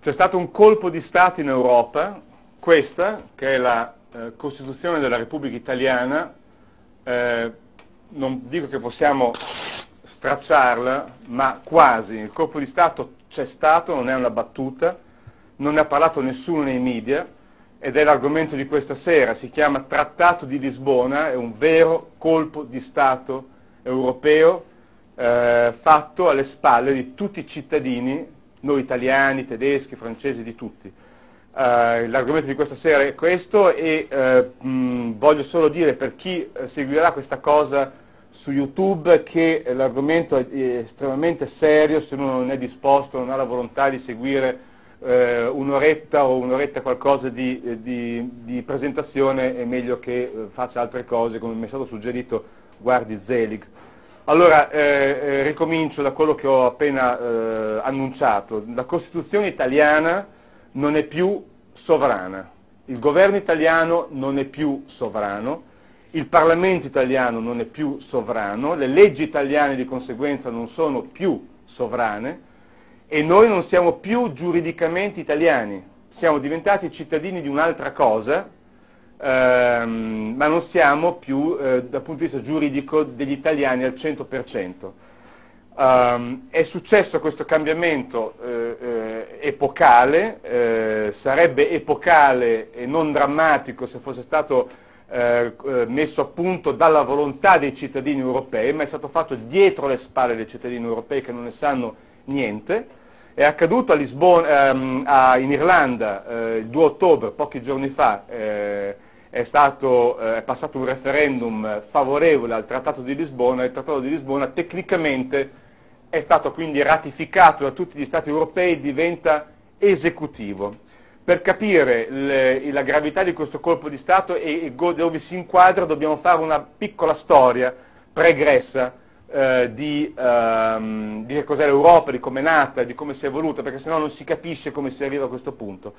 C'è stato un colpo di Stato in Europa, questa, che è la eh, Costituzione della Repubblica Italiana, eh, non dico che possiamo stracciarla, ma quasi. Il colpo di Stato c'è stato, non è una battuta, non ne ha parlato nessuno nei media ed è l'argomento di questa sera, si chiama Trattato di Lisbona, è un vero colpo di Stato europeo eh, fatto alle spalle di tutti i cittadini, noi italiani, tedeschi, francesi, di tutti. Uh, l'argomento di questa sera è questo e uh, mh, voglio solo dire per chi uh, seguirà questa cosa su YouTube che l'argomento è estremamente serio se uno non è disposto, non ha la volontà di seguire un'oretta o un'oretta qualcosa di, di, di, presentazione è meglio che faccia altre cose, come mi è stato suggerito, guardi Zelig. Allora, eh, eh, ricomincio da quello che ho appena eh, annunciato. La Costituzione italiana non è più sovrana, il governo italiano non è più sovrano, il Parlamento italiano non è più sovrano, le leggi italiane di conseguenza non sono più sovrane. E noi non siamo più giuridicamente italiani, siamo diventati cittadini di un'altra cosa, ehm, ma non siamo più eh, dal punto di vista giuridico degli italiani al 100%. Um, è successo questo cambiamento eh, eh, epocale, eh, sarebbe epocale e non drammatico se fosse stato eh, eh, messo a punto dalla volontà dei cittadini europei, ma è stato fatto dietro le spalle dei cittadini europei che non ne sanno niente. È accaduto a Lisbona, ehm, a, in Irlanda eh, il 2 ottobre, pochi giorni fa, è, stato, è passato un referendum favorevole al Trattato di Lisbona, il Trattato di Lisbona tecnicamente è stato quindi ratificato da tutti gli Stati europei e diventa esecutivo. Per capire le, la gravità di questo colpo di Stato e, e dove si inquadra dobbiamo fare una piccola storia pregressa eh, di, ehm, di, cos'è l'Europa, di come è nata, di come si è evoluta, perché sennò non si capisce come si arriva a questo punto.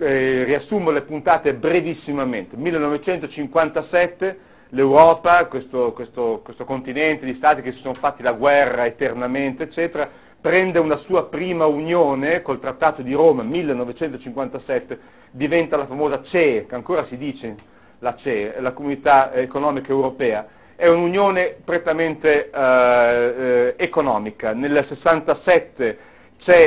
Eh, riassumo le puntate brevissimamente. 1957 l'Europa, questo, questo, questo, continente di stati che si sono fatti la guerra eternamente, eccetera, prende una sua prima unione col Trattato di Roma 1957, diventa la famosa CE, che ancora si dice la CE, la Comunità Economica Europea. È un'unione prettamente eh, eh, economica. Nel 67 c'è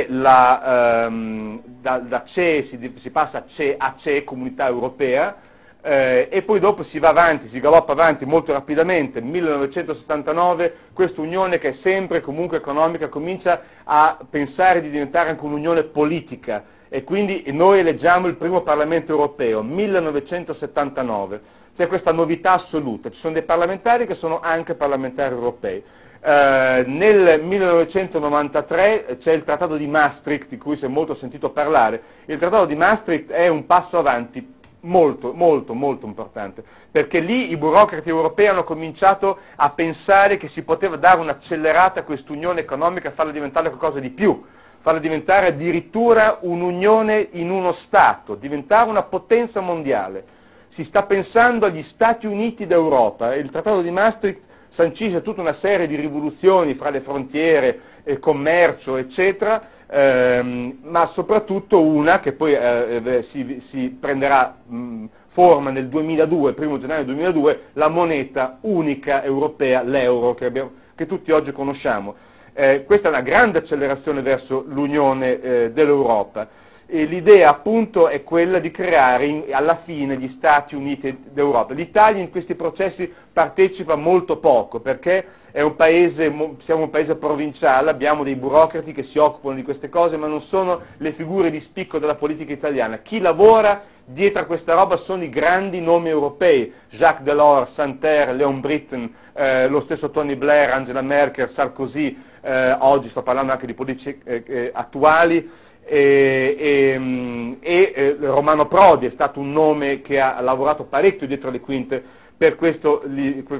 la, ehm, da, da CE si, si passa a CE, a CE, Comunità Europea, eh, e poi dopo si va avanti, si galoppa avanti molto rapidamente, 1979 questa unione che è sempre comunque economica comincia a pensare di diventare anche un'unione politica. E quindi noi eleggiamo il primo Parlamento europeo, 1979, c'è questa novità assoluta, ci sono dei parlamentari che sono anche parlamentari europei. Uh, nel 1993 c'è il Trattato di Maastricht, di cui si è molto sentito parlare. Il Trattato di Maastricht è un passo avanti molto, molto, molto importante, perché lì i burocrati europei hanno cominciato a pensare che si poteva dare un'accelerata a quest'unione economica e farla diventare qualcosa di più, farla diventare addirittura un'unione in uno Stato, diventare una potenza mondiale. Si sta pensando agli Stati Uniti d'Europa, il Trattato di Maastricht sancisce tutta una serie di rivoluzioni fra le frontiere, eh, commercio, eccetera, ehm, ma soprattutto una che poi eh, eh si, si, prenderà mh, forma nel 2002, il primo gennaio 2002, la moneta unica europea, l'euro, che, che tutti oggi conosciamo. Eh, questa è una grande accelerazione verso l'unione eh, dell'Europa. L'idea appunto è quella di creare in, alla fine gli Stati Uniti d'Europa. L'Italia in questi processi partecipa molto poco perché un paese, siamo un paese provinciale, abbiamo dei burocrati che si occupano di queste cose, ma non sono le figure di spicco della politica italiana. Chi lavora dietro a questa roba sono i grandi nomi europei, Jacques Delors, Santerre, Leon Britton, eh, lo stesso Tony Blair, Angela Merkel, Sarkozy, eh, oggi sto parlando anche di politici eh, eh attuali, e, e, e eh, Romano Prodi è stato un nome che ha lavorato parecchio dietro le quinte per, questo,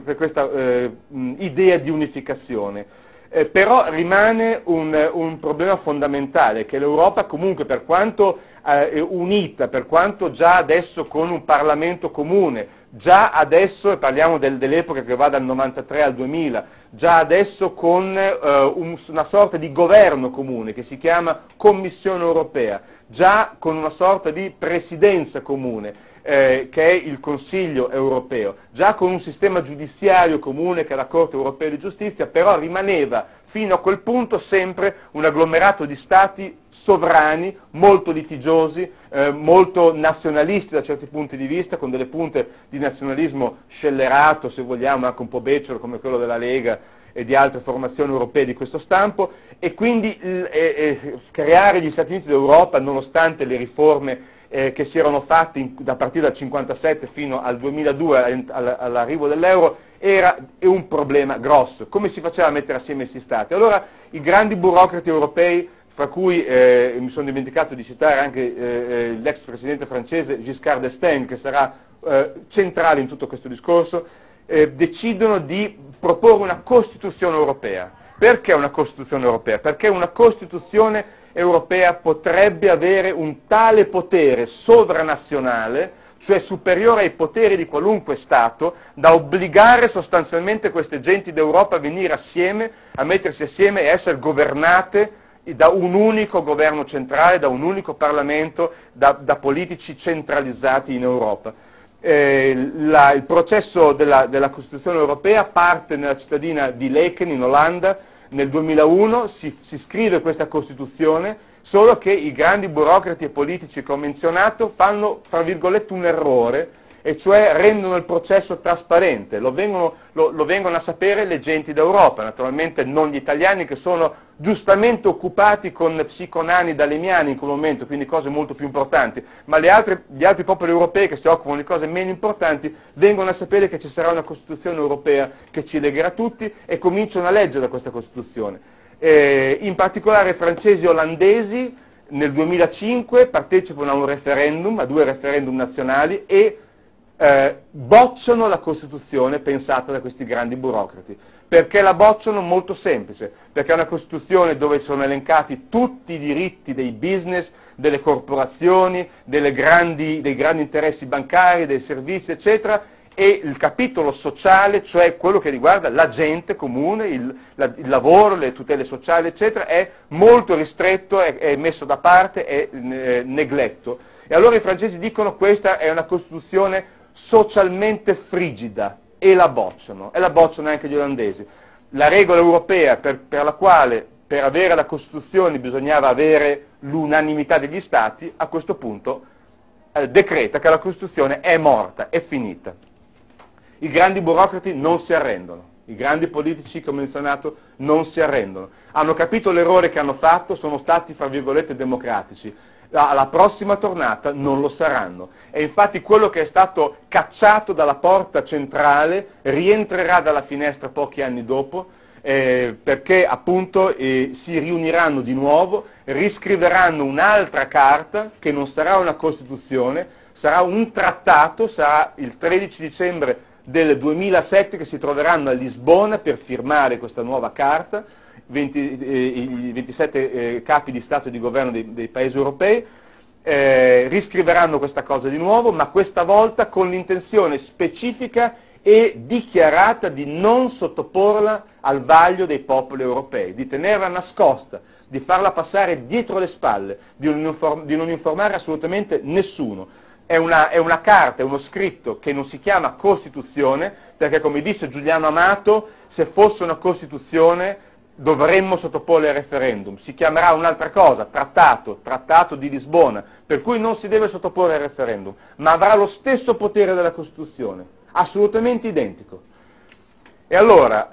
per questa eh, idea di unificazione. Eh, però rimane un, un, problema fondamentale, che l'Europa comunque per quanto eh, unita, per quanto già adesso con un Parlamento comune, già adesso, e parliamo del, dell'epoca che va dal 93 al 2000, già adesso con eh, un, una sorta di governo comune che si chiama Commissione europea, già con una sorta di presidenza comune. Eh, che è il Consiglio europeo, già con un sistema giudiziario comune che è la Corte europea di giustizia, però rimaneva fino a quel punto sempre un agglomerato di stati sovrani, molto litigiosi, eh, molto nazionalisti da certi punti di vista, con delle punte di nazionalismo scellerato, se vogliamo, anche un po' becero come quello della Lega e di altre formazioni europee di questo stampo, e quindi eh, eh, creare gli Stati Uniti d'Europa, nonostante le riforme eh, che si erano fatte in, da partire dal 1957 fino al 2002, all'arrivo dell'euro, era un problema grosso. Come si faceva a mettere assieme questi Stati? Allora i grandi burocrati europei, fra cui eh, mi sono dimenticato di citare anche eh, eh l'ex presidente francese Giscard d'Estaing, che sarà eh, centrale in tutto questo discorso, eh, decidono di proporre una Costituzione europea. Perché una Costituzione europea? Perché una Costituzione europea potrebbe avere un tale potere sovranazionale cioè superiore ai poteri di qualunque Stato, da obbligare sostanzialmente queste genti d'Europa a venire assieme, a mettersi assieme e essere governate da un unico governo centrale, da un unico Parlamento, da, da politici centralizzati in Europa. Eh, la, il processo della, della, Costituzione europea parte nella cittadina di Laken in Olanda nel 2001, si, si scrive questa Costituzione, solo che i grandi burocrati e politici che ho menzionato fanno, fra virgolette, un errore, e cioè rendono il processo trasparente, lo vengono, lo, lo vengono, a sapere le genti d'Europa, naturalmente non gli italiani che sono giustamente occupati con psiconani dalemiani in quel momento, quindi cose molto più importanti, ma altre, gli altri popoli europei che si occupano di cose meno importanti vengono a sapere che ci sarà una Costituzione europea che ci legherà tutti e cominciano a leggere questa Costituzione. Eh, in particolare francesi e olandesi nel 2005 partecipano a un referendum, a due referendum nazionali e eh, bocciano la Costituzione pensata da questi grandi burocrati. Perché la bocciano? Molto semplice, perché è una Costituzione dove sono elencati tutti i diritti dei business, delle corporazioni, grandi, dei grandi interessi bancari, dei servizi, eccetera, e il capitolo sociale, cioè quello che riguarda la gente comune, il, la, il lavoro, le tutele sociali, eccetera, è molto ristretto, è, è messo da parte, è eh, negletto. E allora i francesi dicono che questa è una Costituzione socialmente frigida e la bocciano, e la bocciano anche gli olandesi. La regola europea per, per la quale per avere la Costituzione bisognava avere l'unanimità degli Stati, a questo punto eh, decreta che la Costituzione è morta, è finita. I grandi burocrati non si arrendono, i grandi politici che ho menzionato non si arrendono. Hanno capito l'errore che hanno fatto, sono stati, fra virgolette, democratici. Alla prossima tornata non lo saranno. E infatti quello che è stato cacciato dalla porta centrale rientrerà dalla finestra pochi anni dopo, eh, perché appunto eh, si riuniranno di nuovo, riscriveranno un'altra carta che non sarà una Costituzione, sarà un trattato, sarà il 13 dicembre del 2007 che si troveranno a Lisbona per firmare questa nuova carta, 20, eh, i 27 eh, capi di Stato e di governo dei, dei paesi europei, eh, riscriveranno questa cosa di nuovo, ma questa volta con l'intenzione specifica e dichiarata di non sottoporla al vaglio dei popoli europei, di tenerla nascosta, di farla passare dietro le spalle, di non, informare assolutamente nessuno. È una, è una, carta, è uno scritto che non si chiama Costituzione, perché come disse Giuliano Amato, se fosse una Costituzione dovremmo sottoporre al referendum. Si chiamerà un'altra cosa, trattato, trattato di Lisbona, per cui non si deve sottoporre al referendum, ma avrà lo stesso potere della Costituzione, assolutamente identico. E allora,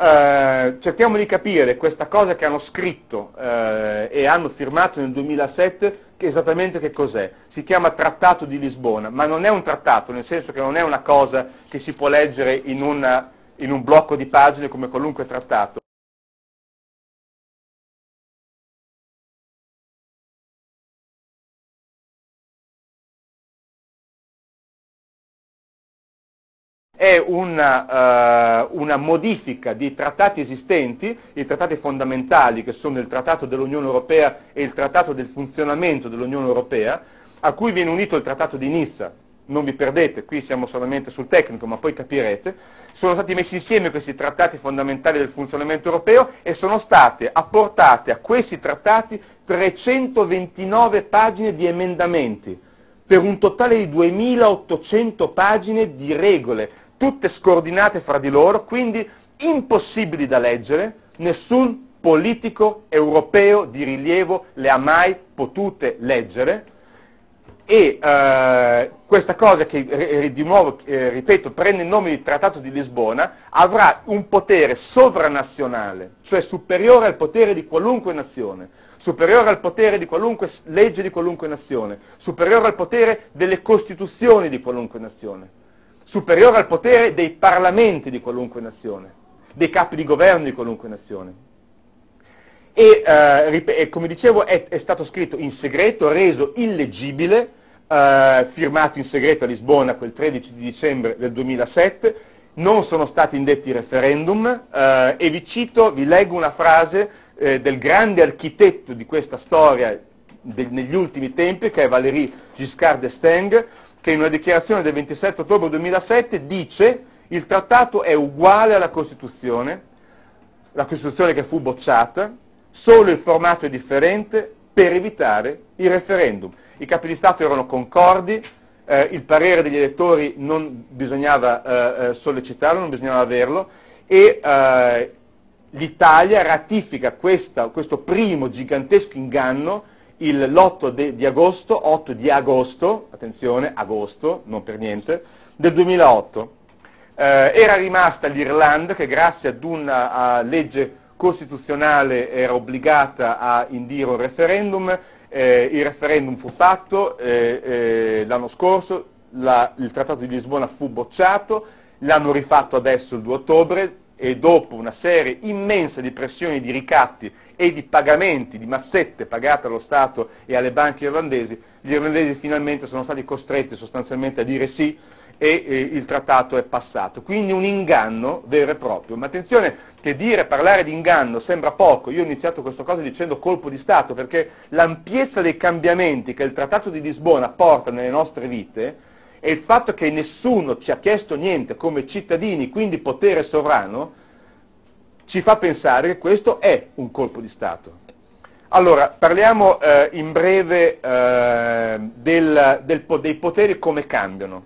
eh, cerchiamo di capire questa cosa che hanno scritto eh, e hanno firmato nel 2007 che esattamente che cos'è. Si chiama Trattato di Lisbona, ma non è un trattato, nel senso che non è una cosa che si può leggere in, una, in un blocco di pagine come qualunque trattato. È una, uh, una, modifica di trattati esistenti, i trattati fondamentali che sono il Trattato dell'Unione Europea e il Trattato del funzionamento dell'Unione Europea, a cui viene unito il Trattato di Nizza. Non vi perdete, qui siamo solamente sul tecnico, ma poi capirete, sono stati messi insieme questi trattati fondamentali del funzionamento europeo e sono state apportate a questi trattati 329 pagine di emendamenti, per un totale di 2800 pagine di regole, tutte scordinate fra di loro, quindi impossibili da leggere, nessun politico europeo di rilievo le ha mai potute leggere. E eh, questa cosa che eh, di nuovo, eh, ripeto, prende il nome di Trattato di Lisbona, avrà un potere sovranazionale, cioè superiore al potere di qualunque nazione, superiore al potere di qualunque legge di qualunque nazione, superiore al potere delle costituzioni di qualunque nazione, superiore al potere dei parlamenti di qualunque nazione, dei capi di governo di qualunque nazione. E, eh, come dicevo, è, è, stato scritto in segreto, reso illeggibile, eh, firmato in segreto a Lisbona quel 13 di dicembre del 2007, non sono stati indetti referendum. Eh, e vi cito, vi leggo una frase eh, del grande architetto di questa storia de, negli ultimi tempi, che è Valéry Giscard d'Estaing, che in una dichiarazione del 27 ottobre 2007 dice il trattato è uguale alla Costituzione, la Costituzione che fu bocciata, solo il formato è differente per evitare il referendum. I capi di Stato erano concordi, eh, il parere degli elettori non bisognava eh, eh sollecitarlo, non bisognava averlo e eh, l'Italia ratifica questa, questo primo gigantesco inganno l'8 di agosto, 8 di agosto, attenzione, agosto, non per niente, del 2008. Eh, era rimasta l'Irlanda che grazie ad una legge costituzionale era obbligata a indire un referendum, eh, il referendum fu fatto eh, eh, l'anno scorso, la, il Trattato di Lisbona fu bocciato, l'hanno rifatto adesso il 2 ottobre e dopo una serie immensa di pressioni di ricatti e di pagamenti, di mazzette pagate allo Stato e alle banche irlandesi, gli irlandesi finalmente sono stati costretti sostanzialmente a dire sì e eh, il trattato è passato. Quindi un inganno vero e proprio. Ma attenzione che dire, parlare di inganno sembra poco. Io ho iniziato questa cosa dicendo colpo di Stato, perché l'ampiezza dei cambiamenti che il trattato di Lisbona porta nelle nostre vite e il fatto che nessuno ci ha chiesto niente come cittadini, quindi potere sovrano, ci fa pensare che questo è un colpo di Stato. Allora, parliamo eh, in breve eh, del, del, dei poteri come cambiano.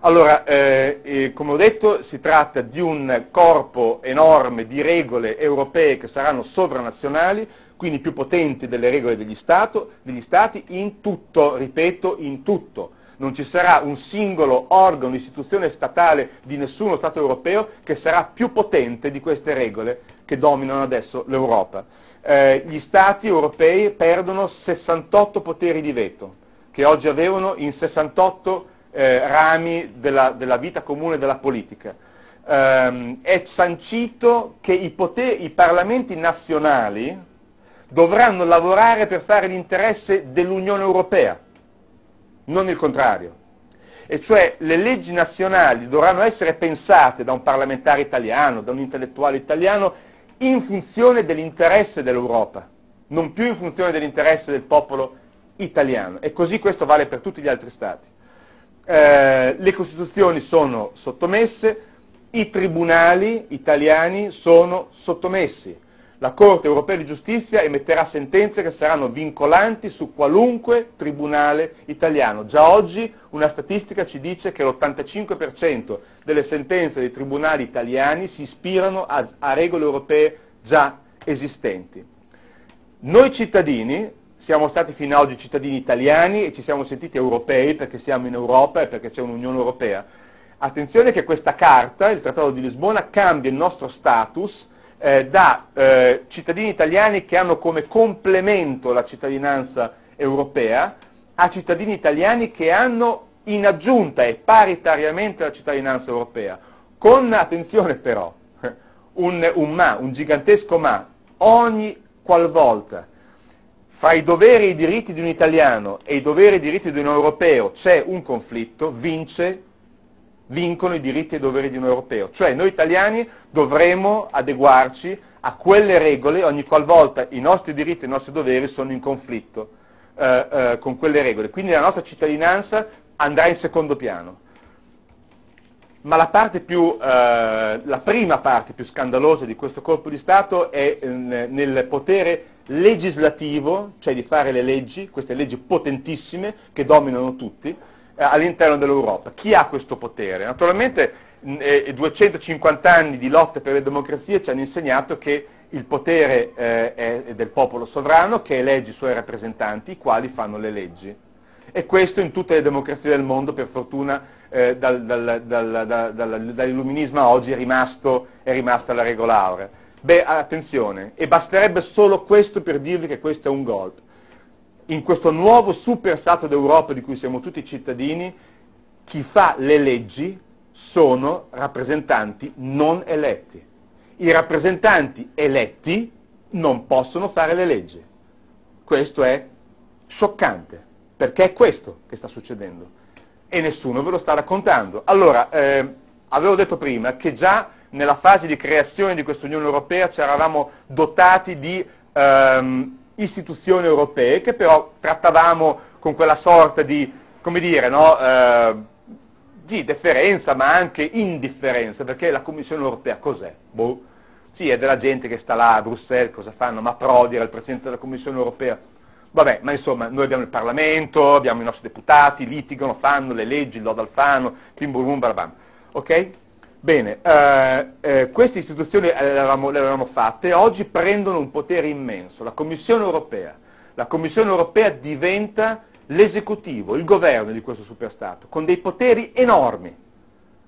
Allora, eh, come ho detto, si tratta di un corpo enorme di regole europee che saranno sovranazionali, quindi più potenti delle regole degli, stato, degli Stati, in tutto, ripeto, in tutto. Non ci sarà un singolo organo, istituzione statale di nessuno Stato europeo che sarà più potente di queste regole che dominano adesso l'Europa. Eh, gli Stati europei perdono 68 poteri di veto, che oggi avevano in 68 eh, rami della, della, vita comune della politica. Eh, è sancito che i, poteri, i parlamenti nazionali dovranno lavorare per fare l'interesse dell'Unione Europea, non il contrario. E cioè le leggi nazionali dovranno essere pensate da un parlamentare italiano, da un intellettuale italiano, in funzione dell'interesse dell'Europa, non più in funzione dell'interesse del popolo italiano. E così questo vale per tutti gli altri Stati eh, le Costituzioni sono sottomesse, i tribunali italiani sono sottomessi. La Corte europea di giustizia emetterà sentenze che saranno vincolanti su qualunque tribunale italiano. Già oggi una statistica ci dice che l'85% delle sentenze dei tribunali italiani si ispirano a, a regole europee già esistenti. Noi cittadini siamo stati fino ad oggi cittadini italiani e ci siamo sentiti europei perché siamo in Europa e perché c'è un'Unione Europea. Attenzione che questa carta, il Trattato di Lisbona, cambia il nostro status eh, da eh, cittadini italiani che hanno come complemento la cittadinanza europea a cittadini italiani che hanno in aggiunta e paritariamente la cittadinanza europea. Con, attenzione però, un, un ma, un gigantesco ma, ogni qualvolta fra i doveri e i diritti di un italiano e i doveri e i diritti di un europeo c'è un conflitto, vince, vincono i diritti e i doveri di un europeo. Cioè noi italiani dovremo adeguarci a quelle regole ogni qualvolta i nostri diritti e i nostri doveri sono in conflitto eh, eh, con quelle regole. Quindi la nostra cittadinanza andrà in secondo piano. Ma la, più, eh, la prima parte più scandalosa di questo colpo di Stato è eh, nel potere legislativo, cioè di fare le leggi, queste leggi potentissime che dominano tutti, all'interno dell'Europa. Chi ha questo potere? Naturalmente eh, 250 anni di lotte per le democrazie ci hanno insegnato che il potere eh, è del popolo sovrano che elegge i suoi rappresentanti, i quali fanno le leggi. E questo in tutte le democrazie del mondo, per fortuna, eh, dal, dal, dal, dall'illuminismo a oggi è, rimasto, è rimasta la regola aurea. Beh, attenzione, e basterebbe solo questo per dirvi che questo è un golpe. In questo nuovo super Stato d'Europa di cui siamo tutti cittadini, chi fa le leggi sono rappresentanti non eletti. I rappresentanti eletti non possono fare le leggi. Questo è scioccante, perché è questo che sta succedendo e nessuno ve lo sta raccontando. Allora, eh, avevo detto prima che già nella fase di creazione di questa Unione Europea ci eravamo dotati di ehm, istituzioni europee che però trattavamo con quella sorta di, come dire, no, eh, di deferenza ma anche indifferenza, perché la Commissione Europea cos'è? Boh. Sì, è della gente che sta là a Bruxelles, cosa fanno? Ma Prodi era il Presidente della Commissione Europea. Vabbè, ma insomma, noi abbiamo il Parlamento, abbiamo i nostri deputati, litigano, fanno le leggi, il lodo Alfano, bim bum bum barabam. Ok? Bene, eh, eh, queste istituzioni le avevamo, le avevamo fatte oggi prendono un potere immenso. La Commissione Europea. La Commissione Europea diventa l'esecutivo, il governo di questo superstato, con dei poteri enormi,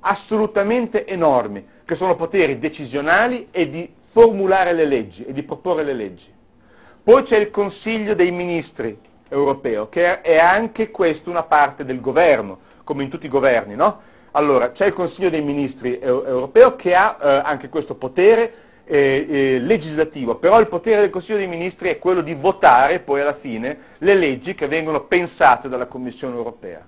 assolutamente enormi, che sono poteri decisionali e di formulare le leggi e di proporre le leggi. Poi c'è il Consiglio dei Ministri europeo, che è anche questo una parte del governo, come in tutti i governi, no? Allora, c'è il Consiglio dei Ministri europeo che ha eh, anche questo potere eh, eh, legislativo, però il potere del Consiglio dei Ministri è quello di votare poi alla fine le leggi che vengono pensate dalla Commissione europea.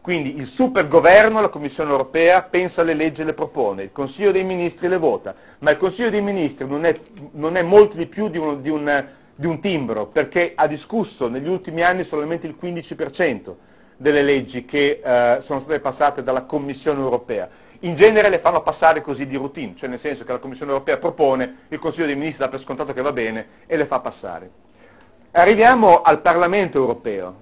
Quindi il supergoverno, la Commissione europea, pensa le leggi e le propone, il Consiglio dei Ministri le vota, ma il Consiglio dei Ministri non è, non è molto di più di un, di un di un timbro, perché ha discusso negli ultimi anni solamente il 15% delle leggi che eh, sono state passate dalla Commissione europea. In genere le fanno passare così di routine, cioè nel senso che la Commissione europea propone, il Consiglio dei Ministri dà per scontato che va bene e le fa passare. Arriviamo al Parlamento europeo,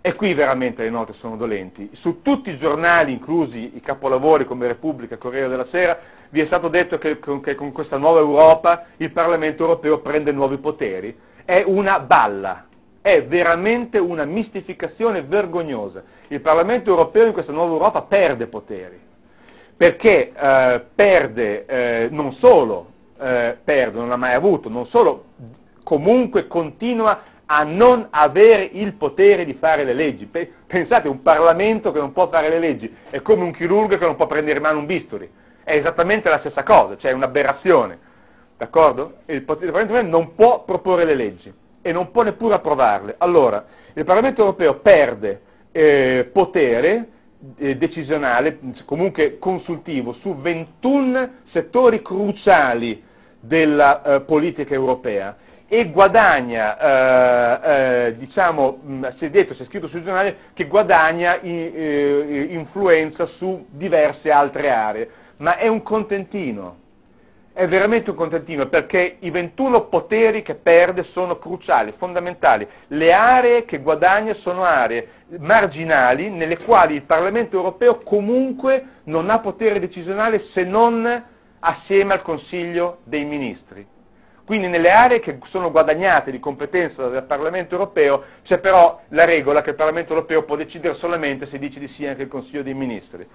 e qui veramente le note sono dolenti. Su tutti i giornali, inclusi i capolavori come Repubblica, Corriere della Sera, vi è stato detto che, che con questa nuova Europa il Parlamento europeo prende nuovi poteri. È una balla, è veramente una mistificazione vergognosa. Il Parlamento europeo in questa nuova Europa perde poteri, perché eh, perde eh, non solo, eh, perde, non ha mai avuto, non solo comunque continua a non avere il potere di fare le leggi. Pensate, un Parlamento che non può fare le leggi è come un chirurgo che non può prendere in mano un bisturi è esattamente la stessa cosa, cioè un'aberrazione, d'accordo? Il Parlamento non può proporre le leggi e non può neppure approvarle. Allora, il Parlamento europeo perde eh, potere eh, decisionale, comunque consultivo, su 21 settori cruciali della eh, politica europea e guadagna, eh, eh, diciamo, si è detto, si è scritto sul giornale, che guadagna in, eh, influenza su diverse altre aree ma è un contentino. È veramente un contentino perché i 21 poteri che perde sono cruciali, fondamentali. Le aree che guadagna sono aree marginali nelle quali il Parlamento europeo comunque non ha potere decisionale se non assieme al Consiglio dei Ministri. Quindi nelle aree che sono guadagnate di competenza del Parlamento europeo c'è però la regola che il Parlamento europeo può decidere solamente se dice di sì anche il Consiglio dei Ministri.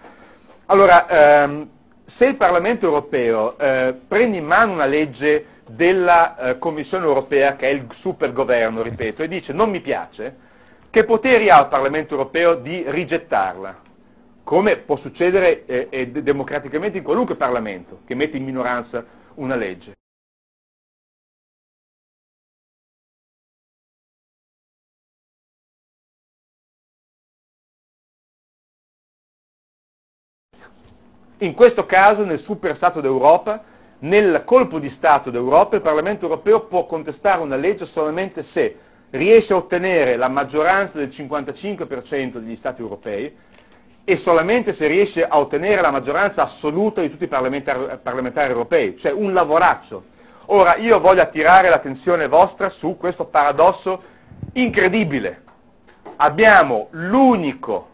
Allora, ehm, se il Parlamento europeo eh, prende in mano una legge della eh, Commissione europea, che è il supergoverno, ripeto, e dice non mi piace, che poteri ha il Parlamento europeo di rigettarla? Come può succedere eh, democraticamente in qualunque Parlamento che mette in minoranza una legge. In questo caso, nel super Stato d'Europa, nel colpo di Stato d'Europa, il Parlamento europeo può contestare una legge solamente se riesce a ottenere la maggioranza del 55% degli Stati europei e solamente se riesce a ottenere la maggioranza assoluta di tutti i parlamentari, parlamentari europei, cioè un lavoraccio. Ora io voglio attirare l'attenzione vostra su questo paradosso incredibile. Abbiamo l'unico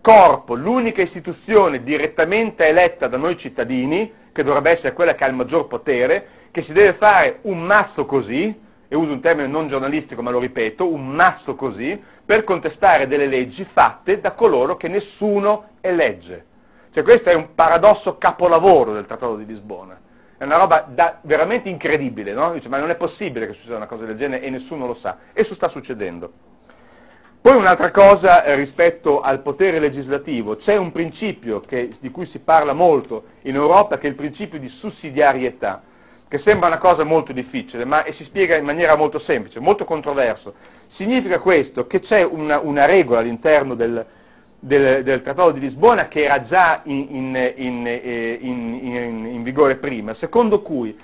corpo, l'unica istituzione direttamente eletta da noi cittadini, che dovrebbe essere quella che ha il maggior potere, che si deve fare un mazzo così, e uso un termine non giornalistico ma lo ripeto, un mazzo così, per contestare delle leggi fatte da coloro che nessuno elegge. Cioè questo è un paradosso capolavoro del Trattato di Lisbona. È una roba da, veramente incredibile, no? Dice, ma non è possibile che succeda una cosa del genere e nessuno lo sa. E sta succedendo. Poi un'altra cosa eh, rispetto al potere legislativo, c'è un principio che, di cui si parla molto in Europa che è il principio di sussidiarietà che sembra una cosa molto difficile, ma si spiega in maniera molto semplice, molto controverso. Significa questo che c'è una, una regola all'interno del, del, del, Trattato di Lisbona che era già in, in, eh, in, in, vigore prima, secondo cui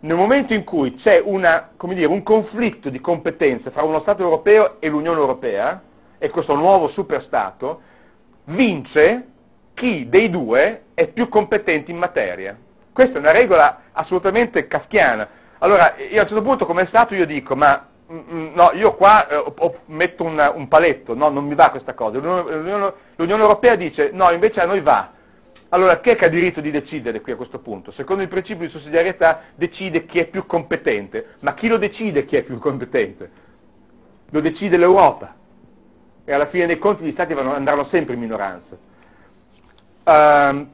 nel momento in cui c'è una, dire, un conflitto di competenze fra uno Stato europeo e l'Unione Europea, e questo nuovo superstato, vince chi dei due è più competente in materia. Questa è una regola assolutamente kafkiana. Allora, io a un certo punto come Stato io dico, ma mm, mm, no, io qua eh, metto una, un paletto, no, non mi va questa cosa. L'Unione, L'Unione Europea dice, no, invece a noi va. Allora, chi è che ha diritto di decidere qui a questo punto? Secondo il principio di sussidiarietà decide chi è più competente, ma chi lo decide chi è più competente? Lo decide l'Europa. E alla fine dei conti gli Stati andranno sempre in minoranza. Um,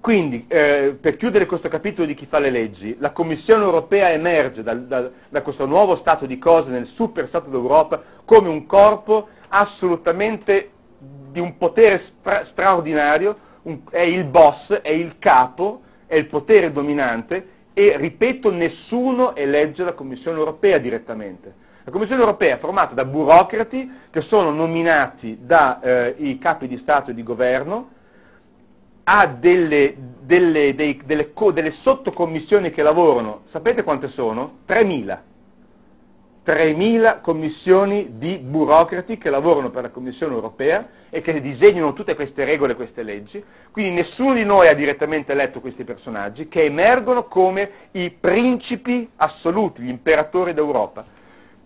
quindi, eh, per chiudere questo capitolo di chi fa le leggi, la Commissione europea emerge da, da, da questo nuovo stato di cose nel super stato d'Europa come un corpo assolutamente di un potere stra- straordinario, un, è il boss, è il capo, è il potere dominante e, ripeto, nessuno elegge la Commissione europea direttamente. La Commissione europea è formata da burocrati che sono nominati dai eh, capi di Stato e di governo, ha delle, delle, dei, delle, delle sottocommissioni che lavorano, sapete quante sono? 3.000. 3.000 commissioni di burocrati che lavorano per la Commissione europea e che disegnano tutte queste regole e queste leggi. Quindi nessuno di noi ha direttamente eletto questi personaggi che emergono come i principi assoluti, gli imperatori d'Europa.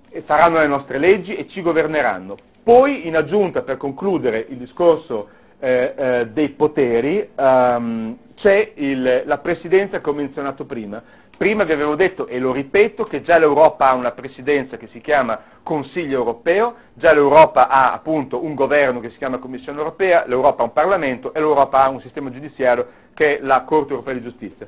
E faranno le nostre leggi e ci governeranno. Poi, in aggiunta, per concludere il discorso eh, eh, dei poteri, um, c'è il, la presidenza che ho menzionato prima. Prima vi avevo detto, e lo ripeto, che già l'Europa ha una presidenza che si chiama Consiglio europeo, già l'Europa ha appunto un governo che si chiama Commissione europea, l'Europa ha un Parlamento e l'Europa ha un sistema giudiziario che è la Corte europea di giustizia.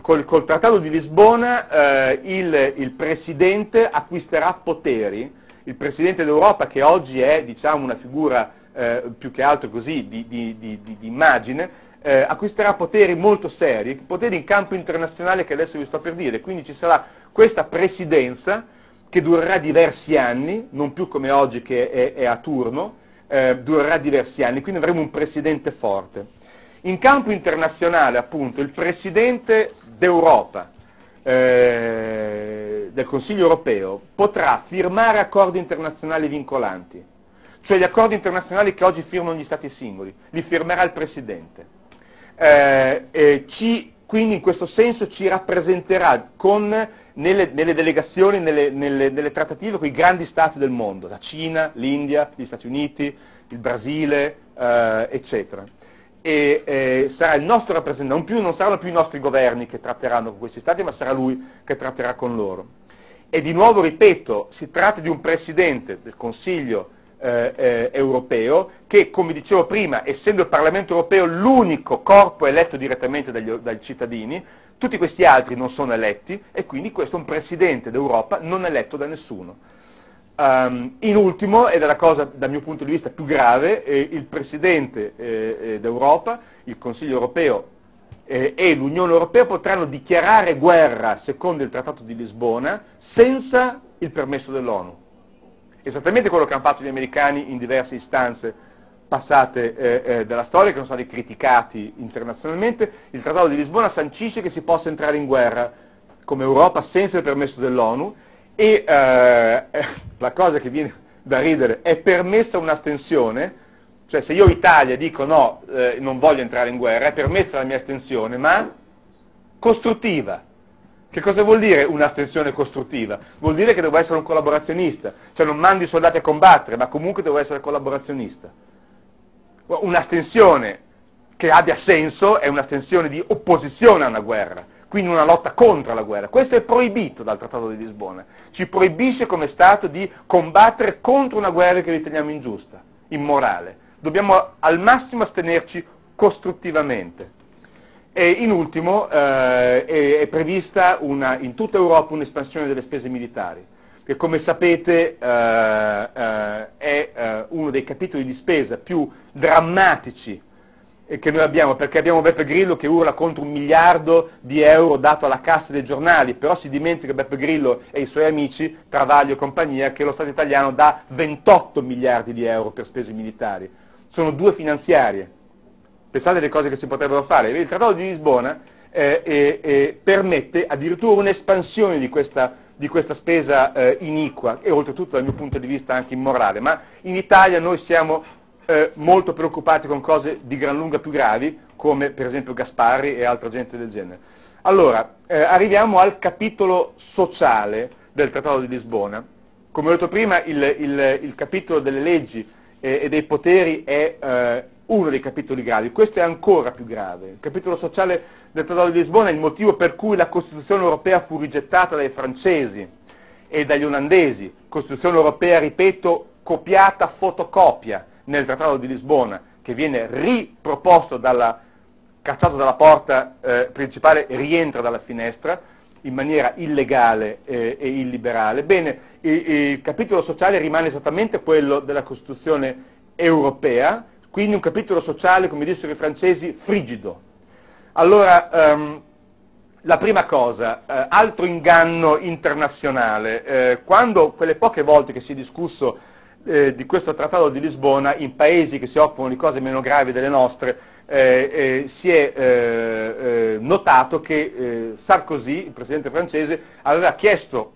Col, col Trattato di Lisbona eh, il, il Presidente acquisterà poteri, il Presidente d'Europa che oggi è diciamo, una figura eh, più che altro così di, di, di, di immagine, eh, acquisterà poteri molto seri, poteri in campo internazionale che adesso vi sto per dire, quindi ci sarà questa presidenza che durerà diversi anni, non più come oggi che è, è a turno, eh, durerà diversi anni, quindi avremo un presidente forte. In campo internazionale, appunto, il presidente d'Europa, eh, del Consiglio europeo, potrà firmare accordi internazionali vincolanti cioè gli accordi internazionali che oggi firmano gli Stati singoli, li firmerà il Presidente. Eh, ci, quindi in questo senso ci rappresenterà con, nelle, nelle, delegazioni, nelle, nelle, nelle, trattative con i grandi Stati del mondo, la Cina, l'India, gli Stati Uniti, il Brasile, eh, eccetera. E eh, sarà il nostro rappresentante, non, più, non saranno più i nostri governi che tratteranno con questi Stati, ma sarà lui che tratterà con loro. E di nuovo ripeto, si tratta di un Presidente del Consiglio eh, eh, europeo che, come dicevo prima, essendo il Parlamento europeo l'unico corpo eletto direttamente dagli, dai cittadini, tutti questi altri non sono eletti e quindi questo è un Presidente d'Europa non eletto da nessuno. Um, in ultimo, ed è la cosa dal mio punto di vista più grave, eh, il Presidente eh, eh d'Europa, il Consiglio europeo eh, e l'Unione Europea potranno dichiarare guerra, secondo il Trattato di Lisbona, senza il permesso dell'ONU esattamente quello che hanno fatto gli americani in diverse istanze passate eh, eh, della storia, che sono stati criticati internazionalmente, il Trattato di Lisbona sancisce che si possa entrare in guerra come Europa senza il permesso dell'ONU e eh, la cosa che viene da ridere è permessa un'astensione, cioè se io Italia dico no, eh, non voglio entrare in guerra, è permessa la mia astensione, ma costruttiva. Che cosa vuol dire un'astensione costruttiva? Vuol dire che devo essere un collaborazionista, cioè non mando i soldati a combattere, ma comunque devo essere collaborazionista. Un'astensione che abbia senso è un'astensione di opposizione a una guerra, quindi una lotta contro la guerra. Questo è proibito dal Trattato di Lisbona. Ci proibisce come Stato di combattere contro una guerra che riteniamo ingiusta, immorale. Dobbiamo al massimo astenerci costruttivamente. E in ultimo eh, è, è, prevista una, in tutta Europa un'espansione delle spese militari, che come sapete eh, eh, è eh, uno dei capitoli di spesa più drammatici che noi abbiamo, perché abbiamo Beppe Grillo che urla contro un miliardo di euro dato alla cassa dei giornali, però si dimentica Beppe Grillo e i suoi amici, Travaglio e compagnia, che lo Stato italiano dà 28 miliardi di euro per spese militari. Sono due finanziarie. Pensate alle cose che si potrebbero fare. Il Trattato di Lisbona eh, eh, eh, permette addirittura un'espansione di questa, di questa spesa eh, iniqua e oltretutto dal mio punto di vista anche immorale, ma in Italia noi siamo eh, molto preoccupati con cose di gran lunga più gravi, come per esempio Gasparri e altra gente del genere. Allora, arriviamo al capitolo sociale del Trattato di Lisbona. Come ho detto prima, il, il, il capitolo delle leggi e dei poteri è eh, uno dei capitoli gravi, questo è ancora più grave. Il capitolo sociale del Trattato di Lisbona è il motivo per cui la Costituzione europea fu rigettata dai francesi e dagli olandesi, Costituzione europea, ripeto, copiata fotocopia nel Trattato di Lisbona, che viene riproposto dalla, cacciato dalla porta eh, principale rientra dalla finestra in maniera illegale eh, e illiberale. Bene, il, il capitolo sociale rimane esattamente quello della Costituzione europea, quindi un capitolo sociale, come dissero i francesi, frigido. Allora, um, la prima cosa, eh, altro inganno internazionale, eh, quando quelle poche volte che si è discusso eh, di questo trattato di Lisbona in paesi che si occupano di cose meno gravi delle nostre, eh, eh, si è eh, notato che Sarkozy, il presidente francese, aveva chiesto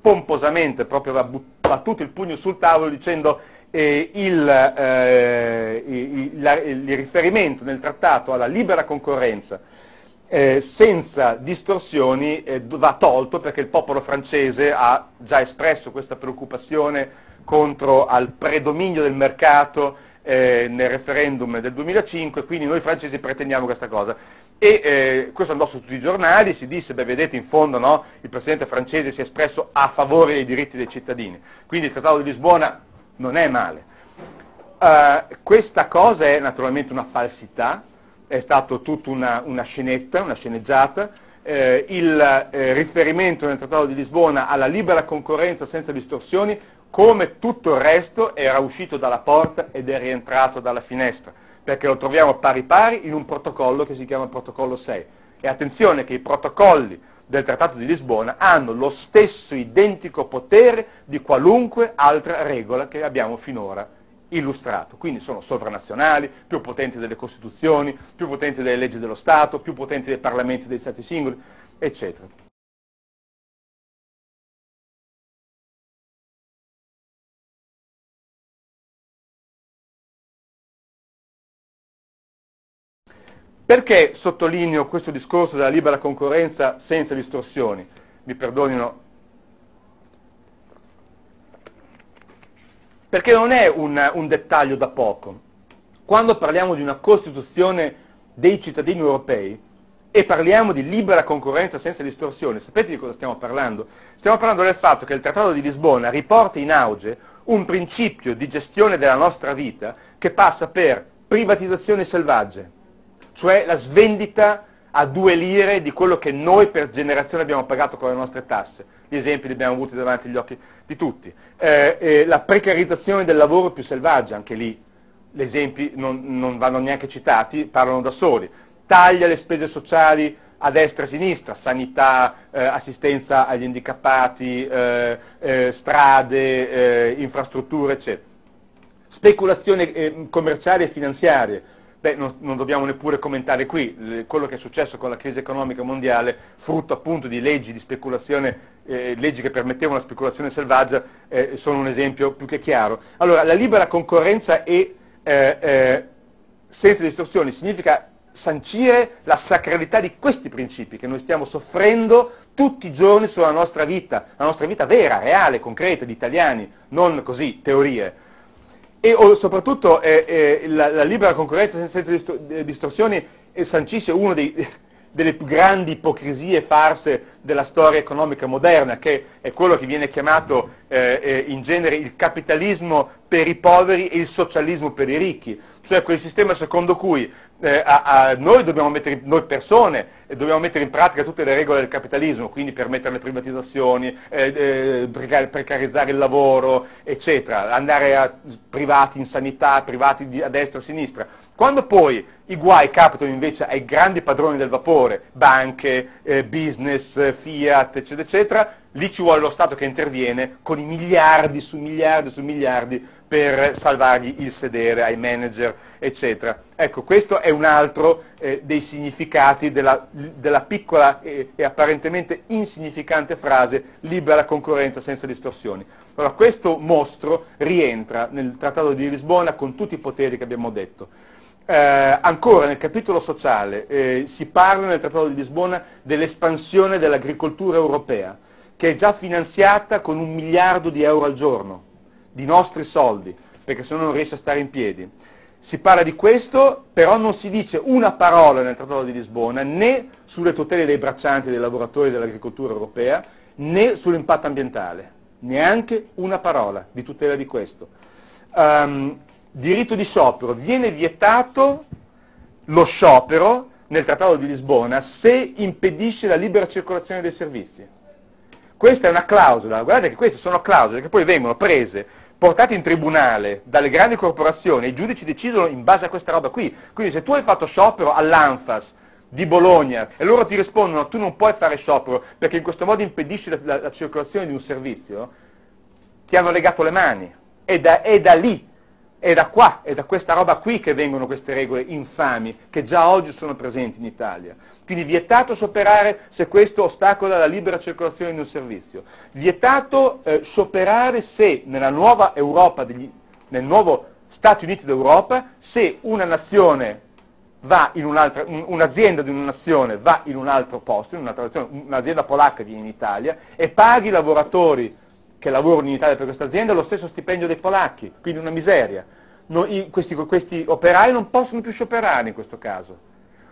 pomposamente, proprio aveva battuto il pugno sul tavolo dicendo il, il, la, il, riferimento nel trattato alla libera concorrenza eh, senza distorsioni eh, va tolto perché il popolo francese ha già espresso questa preoccupazione contro al predominio del mercato eh, nel referendum del 2005, quindi noi francesi pretendiamo questa cosa. E eh, questo andò su tutti i giornali, si disse, beh vedete in fondo no, il Presidente francese si è espresso a favore dei diritti dei cittadini, quindi il Trattato di Lisbona non è male. Uh, questa cosa è naturalmente una falsità, è stata tutta una, una scenetta, una sceneggiata, eh, il eh, riferimento nel Trattato di Lisbona alla libera concorrenza senza distorsioni come tutto il resto era uscito dalla porta ed è rientrato dalla finestra, perché lo troviamo pari pari in un protocollo che si chiama protocollo 6. E attenzione che i protocolli del Trattato di Lisbona hanno lo stesso identico potere di qualunque altra regola che abbiamo finora illustrato. Quindi sono sovranazionali, più potenti delle Costituzioni, più potenti delle leggi dello Stato, più potenti dei parlamenti dei Stati singoli, eccetera. Perché sottolineo questo discorso della libera concorrenza senza distorsioni? Mi perdonino. Perché non è un, un dettaglio da poco. Quando parliamo di una Costituzione dei cittadini europei e parliamo di libera concorrenza senza distorsioni, sapete di cosa stiamo parlando? Stiamo parlando del fatto che il Trattato di Lisbona riporta in auge un principio di gestione della nostra vita che passa per privatizzazioni selvagge, cioè la svendita a due lire di quello che noi per generazione abbiamo pagato con le nostre tasse. Gli esempi li abbiamo avuti davanti agli occhi di tutti. Eh, eh, la precarizzazione del lavoro più selvaggia, anche lì gli esempi non, non, vanno neanche citati, parlano da soli. Taglia le spese sociali a destra e a sinistra, sanità, eh, assistenza agli handicappati, eh, eh, strade, eh, infrastrutture, eccetera. Speculazioni commerciali e finanziarie, beh, non, non, dobbiamo neppure commentare qui, quello che è successo con la crisi economica mondiale, frutto appunto di leggi di speculazione, eh, leggi che permettevano la speculazione selvaggia, eh, sono un esempio più che chiaro. Allora, la libera concorrenza e eh, eh senza distorsioni significa sancire la sacralità di questi principi che noi stiamo soffrendo tutti i giorni sulla nostra vita, la nostra vita vera, reale, concreta, di italiani, non così teorie e soprattutto eh, eh, la, la, libera concorrenza senza eh, distorsioni eh, sancisce una delle più grandi ipocrisie e farse della storia economica moderna, che è quello che viene chiamato eh, eh, in genere il capitalismo per i poveri e il socialismo per i ricchi, cioè quel sistema secondo cui eh, a, a noi, mettere, noi, persone eh, dobbiamo mettere in pratica tutte le regole del capitalismo, quindi permettere le privatizzazioni, eh, eh, precarizzare il lavoro, eccetera, andare a privati in sanità, privati a destra e a sinistra. Quando poi i guai capitano invece ai grandi padroni del vapore, banche, eh, business, Fiat, eccetera, eccetera, lì ci vuole lo Stato che interviene con i miliardi su miliardi su miliardi per salvargli il sedere ai manager, eccetera. Ecco, questo è un altro eh, dei significati della, della piccola e, e, apparentemente insignificante frase libera concorrenza senza distorsioni. Allora, questo mostro rientra nel Trattato di Lisbona con tutti i poteri che abbiamo detto. Eh, ancora nel capitolo sociale eh, si parla nel Trattato di Lisbona dell'espansione dell'agricoltura europea, che è già finanziata con un miliardo di euro al giorno di nostri soldi, perché se no non riesce a stare in piedi. Si parla di questo, però non si dice una parola nel Trattato di Lisbona né sulle tutele dei braccianti dei lavoratori dell'agricoltura europea, né sull'impatto ambientale, neanche una parola di tutela di questo. Um, diritto di sciopero, viene vietato lo sciopero nel Trattato di Lisbona se impedisce la libera circolazione dei servizi. Questa è una clausola, guardate che queste sono clausole che poi vengono prese portati in tribunale dalle grandi corporazioni, i giudici decidono in base a questa roba qui. Quindi se tu hai fatto sciopero all'Anfas di Bologna e loro ti rispondono tu non puoi fare sciopero perché in questo modo impedisci la, la, la circolazione di un servizio, ti hanno legato le mani. È da, è da lì è da qua, è da questa roba qui che vengono queste regole infami, che già oggi sono presenti in Italia. Quindi vietato scioperare se questo ostacola la libera circolazione di un servizio. Vietato eh, scioperare se nella nuova Europa, degli, nel nuovo Stati Uniti d'Europa, se un'altra, un'azienda di una nazione va in un altro posto, in un'azienda polacca viene in Italia e paghi i lavoratori che lavorano in Italia per questa azienda lo stesso stipendio dei polacchi, quindi una miseria. No, i, questi, questi, operai non possono più scioperare in questo caso.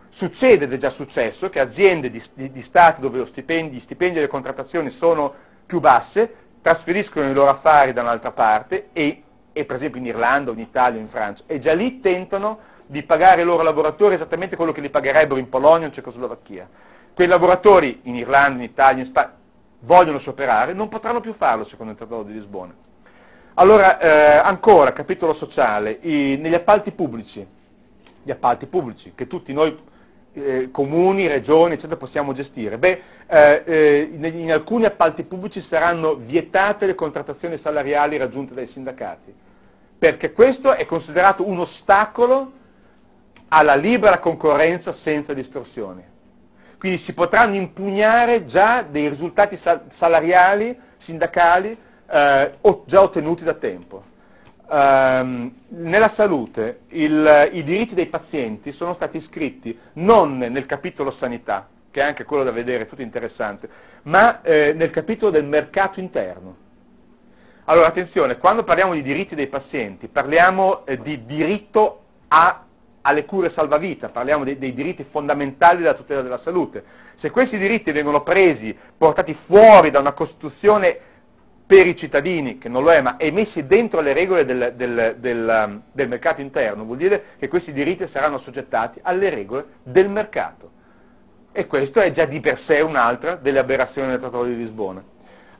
Succede ed è già successo che aziende di, di, di Stati dove stipendi, gli stipendi e le contrattazioni sono più basse trasferiscono i loro affari da un'altra parte e, e per esempio in Irlanda in Italia in Francia e già lì tentano di pagare i loro lavoratori esattamente quello che li pagherebbero in Polonia o in Cecoslovacchia. Quei lavoratori in Irlanda, in Italia, in Spagna, vogliono scioperare, non potranno più farlo secondo il Trattato di Lisbona. Allora, eh, ancora, capitolo sociale, i, negli appalti pubblici, gli appalti pubblici che tutti noi eh, comuni, regioni, eccetera, possiamo gestire. Beh, eh, eh in, in alcuni appalti pubblici saranno vietate le contrattazioni salariali raggiunte dai sindacati, perché questo è considerato un ostacolo alla libera concorrenza senza distorsioni. Quindi si potranno impugnare già dei risultati salariali, sindacali, eh, già ottenuti da tempo. Um, nella salute il, i diritti dei pazienti sono stati iscritti non nel capitolo sanità, che è anche quello da vedere, tutto interessante, ma eh, nel capitolo del mercato interno. Allora attenzione, quando parliamo di diritti dei pazienti parliamo eh, di diritto a alle cure salvavita, parliamo dei, dei, diritti fondamentali della tutela della salute. Se questi diritti vengono presi, portati fuori da una Costituzione per i cittadini, che non lo è, ma e messi dentro le regole del, del, del, del mercato interno, vuol dire che questi diritti saranno assoggettati alle regole del mercato. E questo è già di per sé un'altra delle aberrazioni del Trattato di Lisbona.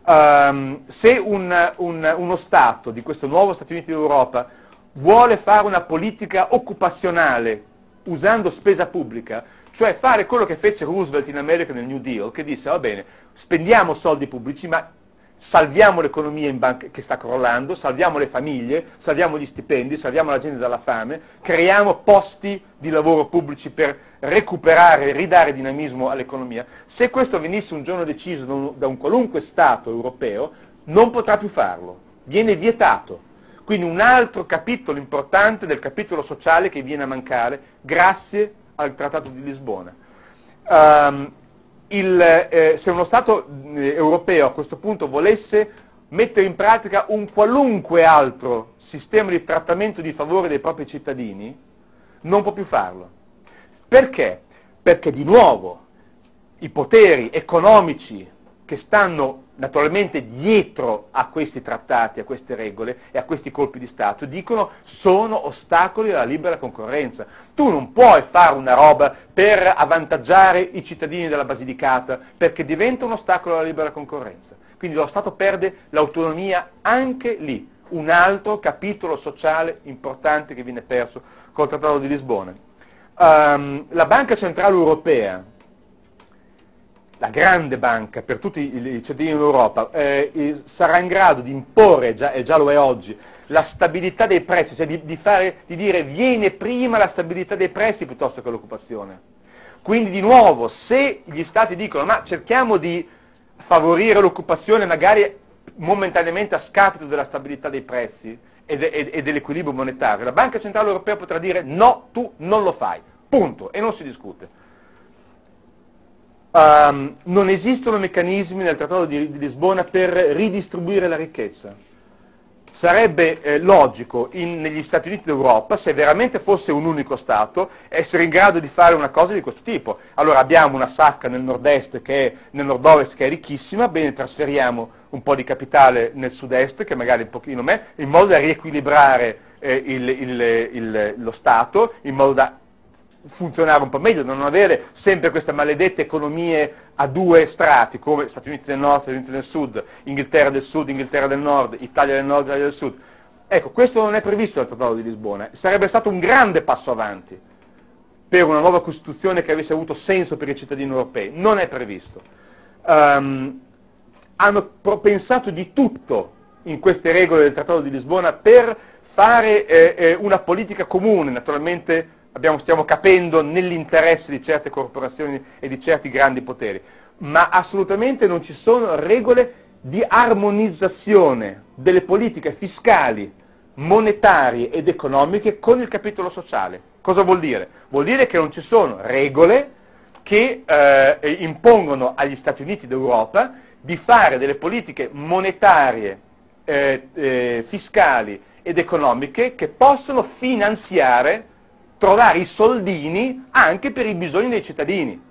Um, se un, un, uno Stato di questo nuovo Stati Uniti d'Europa vuole fare una politica occupazionale usando spesa pubblica, cioè fare quello che fece Roosevelt in America nel New Deal, che disse va bene, spendiamo soldi pubblici, ma salviamo l'economia banca, che sta crollando, salviamo le famiglie, salviamo gli stipendi, salviamo la gente dalla fame, creiamo posti di lavoro pubblici per recuperare ridare dinamismo all'economia. Se questo venisse un giorno deciso da un qualunque Stato europeo, non potrà più farlo, viene vietato. Quindi un altro capitolo importante del capitolo sociale che viene a mancare grazie al Trattato di Lisbona. Um, il, eh, se uno Stato eh, europeo a questo punto volesse mettere in pratica un qualunque altro sistema di trattamento di favore dei propri cittadini, non può più farlo. Perché? Perché di nuovo i poteri economici che stanno naturalmente dietro a questi trattati, a queste regole e a questi colpi di Stato, dicono sono ostacoli alla libera concorrenza. Tu non puoi fare una roba per avvantaggiare i cittadini della Basilicata, perché diventa un ostacolo alla libera concorrenza. Quindi lo Stato perde l'autonomia anche lì, un altro capitolo sociale importante che viene perso col Trattato di Lisbona. Um, la Banca Centrale Europea, la grande banca per tutti i cittadini in Europa, eh, sarà in grado di imporre, già, e già lo è oggi, la stabilità dei prezzi, cioè di, di, fare, di dire viene prima la stabilità dei prezzi piuttosto che l'occupazione. Quindi di nuovo, se gli Stati dicono ma cerchiamo di favorire l'occupazione magari momentaneamente a scapito della stabilità dei prezzi e, de, e dell'equilibrio monetario, la Banca Centrale Europea potrà dire no, tu non lo fai, punto, e non si discute. Um, non esistono meccanismi nel Trattato di, di, Lisbona per ridistribuire la ricchezza. Sarebbe eh, logico in, negli Stati Uniti d'Europa, se veramente fosse un unico Stato, essere in grado di fare una cosa di questo tipo. Allora abbiamo una sacca nel nord-est che è, nel nord-ovest che è ricchissima, bene trasferiamo un po' di capitale nel sud-est, che magari un pochino meno, in modo da riequilibrare eh, il, il, il, lo Stato, in modo da funzionare un po' meglio, non avere sempre queste maledette economie a due strati, come Stati Uniti del Nord, Stati Uniti del Sud, Inghilterra del Sud, Inghilterra del Nord, Italia del Nord, Italia del Sud. Ecco, questo non è previsto dal Trattato di Lisbona, sarebbe stato un grande passo avanti per una nuova Costituzione che avesse avuto senso per i cittadini europei, non è previsto. Um, hanno pensato di tutto in queste regole del Trattato di Lisbona per fare eh, eh, una politica comune, naturalmente abbiamo, stiamo capendo nell'interesse di certe corporazioni e di certi grandi poteri, ma assolutamente non ci sono regole di armonizzazione delle politiche fiscali, monetarie ed economiche con il capitolo sociale. Cosa vuol dire? Vuol dire che non ci sono regole che eh, impongono agli Stati Uniti d'Europa di fare delle politiche monetarie, eh, eh, fiscali ed economiche che possono finanziare trovare i soldini anche per i bisogni dei cittadini,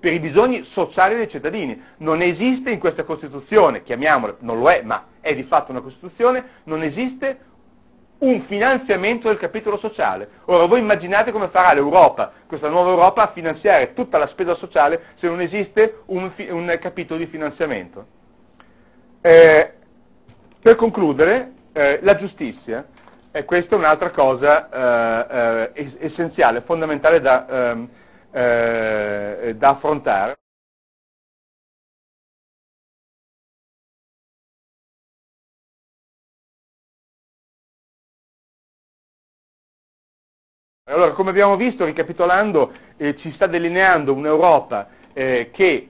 per i bisogni sociali dei cittadini. Non esiste in questa Costituzione, chiamiamola, non lo è, ma è di fatto una Costituzione, non esiste un finanziamento del capitolo sociale. Ora voi immaginate come farà l'Europa, questa nuova Europa, a finanziare tutta la spesa sociale se non esiste un, un capitolo di finanziamento. Eh, per concludere, eh, la giustizia e questa è un'altra cosa eh, eh, essenziale, fondamentale da, ehm, eh, da affrontare. Allora, come abbiamo visto, ricapitolando, eh, ci sta delineando un'Europa eh, che,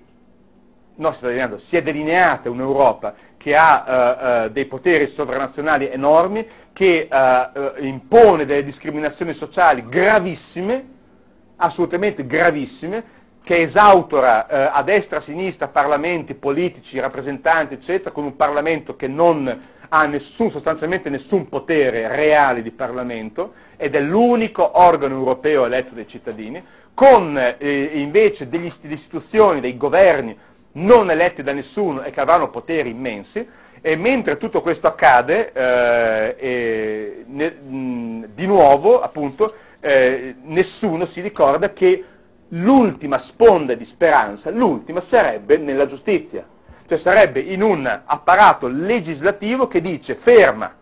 no, sta delineando, si è delineata un'Europa che ha eh, eh, dei poteri sovranazionali enormi, che eh, eh, impone delle discriminazioni sociali gravissime, assolutamente gravissime, che esautora a destra, a sinistra, parlamenti, politici, rappresentanti, eccetera, con un Parlamento che non ha nessun, sostanzialmente nessun potere reale di Parlamento ed è l'unico organo europeo eletto dai cittadini, con eh, invece delle istituzioni, dei governi non eletti da nessuno e che avranno poteri immensi, e mentre tutto questo accade, eh, ne, mh, di nuovo, appunto, eh, nessuno si ricorda che l'ultima sponda di speranza, l'ultima sarebbe nella giustizia, cioè sarebbe in un apparato legislativo che dice ferma,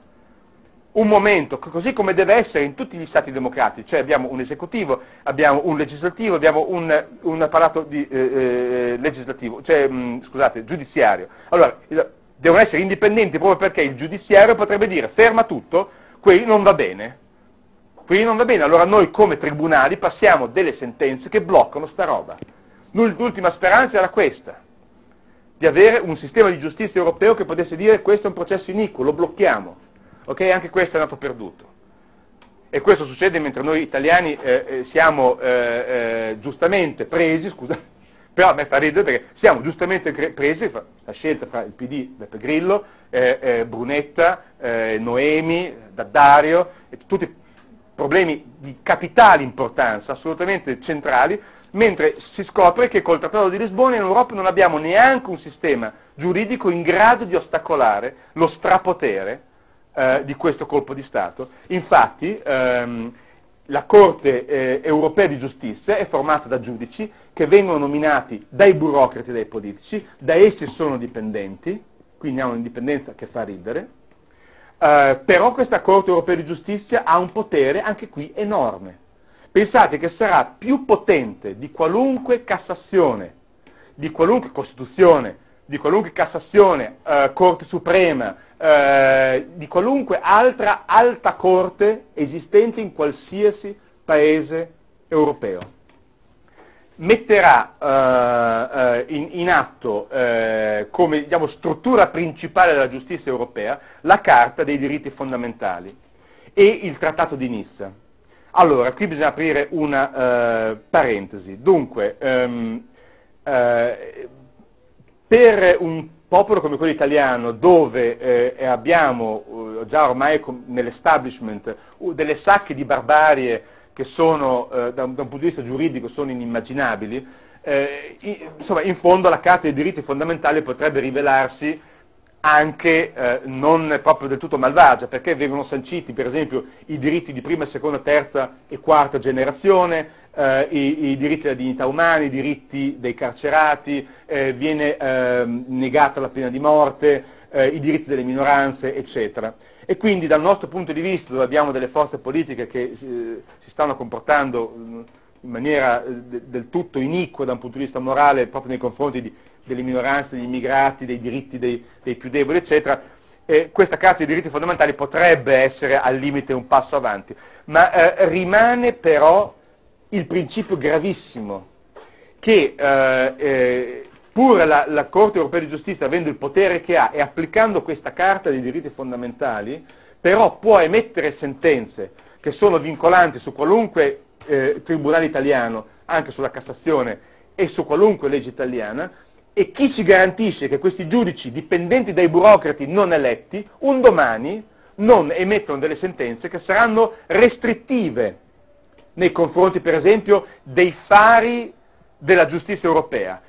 un momento, così come deve essere in tutti gli stati democratici, cioè abbiamo un esecutivo, abbiamo un legislativo, abbiamo un, un apparato di, eh, eh, legislativo, cioè, mh, scusate, giudiziario. Allora, devono essere indipendenti proprio perché il giudiziario potrebbe dire ferma tutto, qui non va bene. Qui non va bene, allora noi come tribunali passiamo delle sentenze che bloccano sta roba. L'ultima speranza era questa, di avere un sistema di giustizia europeo che potesse dire questo è un processo iniquo, lo blocchiamo. Ok? Anche questo è andato perduto. E questo succede mentre noi italiani eh, eh siamo eh, eh, giustamente presi, scusa, però a me fa ridere perché siamo giustamente presi, la scelta fra il PD, Beppe Grillo, eh, Brunetta, Noemi, Daddario, tutti problemi di capitale importanza, assolutamente centrali, mentre si scopre che col Trattato di Lisbona in Europa non abbiamo neanche un sistema giuridico in grado di ostacolare lo strapotere eh, di questo colpo di Stato. Infatti ehm, la Corte eh, europea di giustizia è formata da giudici che vengono nominati dai burocrati e dai politici, da essi sono dipendenti, quindi hanno un'indipendenza che fa ridere, eh, però questa Corte europea di giustizia ha un potere anche qui enorme. Pensate che sarà più potente di qualunque Cassazione, di qualunque Costituzione, di qualunque Cassazione, eh, Corte Suprema, eh, di qualunque altra alta corte esistente in qualsiasi paese europeo. Metterà eh, eh in, in, atto eh, come diciamo, struttura principale della giustizia europea la Carta dei diritti fondamentali e il Trattato di Nizza. Allora, qui bisogna aprire una uh, parentesi. Dunque, uh, per un popolo come quello italiano, dove eh, abbiamo uh, già ormai nell'establishment delle sacche di barbarie che sono, da un, da, un, punto di vista giuridico, sono inimmaginabili, in, insomma, in fondo la Carta dei diritti fondamentali potrebbe rivelarsi anche eh, non proprio del tutto malvagia, perché vengono sanciti per esempio i diritti di prima, seconda, terza e quarta generazione, eh, i, i, diritti della dignità umana, i diritti dei carcerati, eh, viene ehm, negata la pena di morte, eh, i diritti delle minoranze, eccetera. E quindi dal nostro punto di vista, dove abbiamo delle forze politiche che eh, si stanno comportando in maniera eh, del tutto iniqua da un punto di vista morale proprio nei confronti di, delle minoranze, degli immigrati, dei diritti dei, dei più deboli, eccetera, eh, questa Carta dei diritti fondamentali potrebbe essere al limite un passo avanti, ma eh, rimane però il principio gravissimo che eh, eh, pur la, la, Corte europea di giustizia avendo il potere che ha e applicando questa Carta dei diritti fondamentali, però può emettere sentenze che sono vincolanti su qualunque eh, tribunale italiano, anche sulla Cassazione e su qualunque legge italiana, e chi ci garantisce che questi giudici dipendenti dai burocrati non eletti, un domani non emettono delle sentenze che saranno restrittive nei confronti, per esempio, dei fari della giustizia europea.